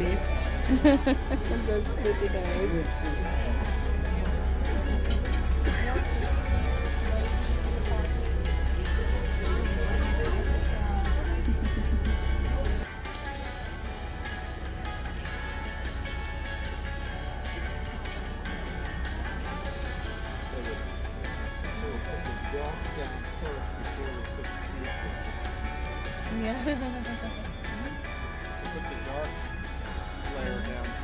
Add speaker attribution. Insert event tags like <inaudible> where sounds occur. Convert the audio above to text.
Speaker 1: <laughs> That's pretty nice. <laughs> Yeah.
Speaker 2: Layer down